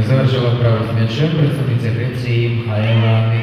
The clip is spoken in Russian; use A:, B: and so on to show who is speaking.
A: Завершила право м'ячем представниця Греції Михайла